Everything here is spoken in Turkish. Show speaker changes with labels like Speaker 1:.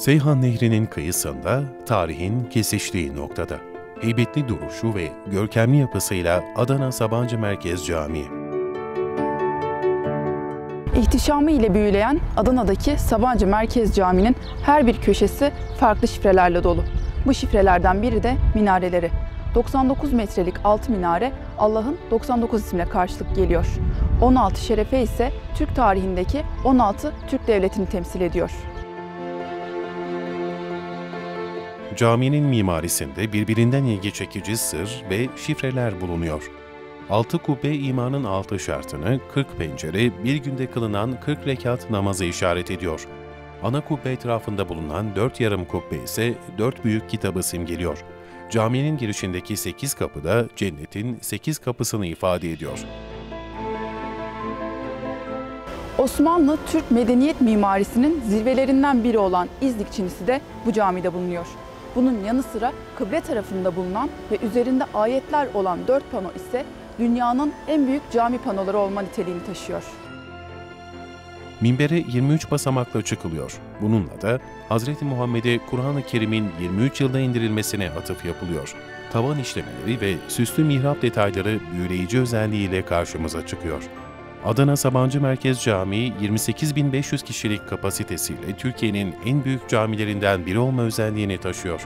Speaker 1: Seyhan Nehri'nin kıyısında, tarihin kesiştiği noktada. Heybetli duruşu ve görkemli yapısıyla Adana Sabancı Merkez Camii.
Speaker 2: İhtişamı ile büyüleyen Adana'daki Sabancı Merkez Camii'nin her bir köşesi farklı şifrelerle dolu. Bu şifrelerden biri de minareleri. 99 metrelik altı minare Allah'ın 99 ismine karşılık geliyor. 16 şerefe ise Türk tarihindeki 16 Türk devletini temsil ediyor.
Speaker 1: Caminin mimarisinde birbirinden ilgi çekici sır ve şifreler bulunuyor. Altı kubbe imanın altı şartını, 40 pencere, bir günde kılınan 40 rekat namazı işaret ediyor. Ana kubbe etrafında bulunan dört yarım kubbe ise dört büyük kitabı simgeliyor. Caminin girişindeki sekiz kapı da cennetin sekiz kapısını ifade ediyor.
Speaker 2: Osmanlı Türk medeniyet mimarisinin zirvelerinden biri olan İznik Çinisi de bu camide bulunuyor. Bunun yanı sıra kıble tarafında bulunan ve üzerinde ayetler olan dört pano ise dünyanın en büyük cami panoları olma niteliğini taşıyor.
Speaker 1: Minbere 23 basamakla çıkılıyor. Bununla da Hz. Muhammed'e Kur'an-ı Kerim'in 23 yılda indirilmesine atıf yapılıyor. Tavan işlemeleri ve süslü mihrap detayları büyüleyici özelliğiyle karşımıza çıkıyor. Adana Sabancı Merkez Camii 28.500 kişilik kapasitesiyle Türkiye'nin en büyük camilerinden biri olma özelliğini taşıyor.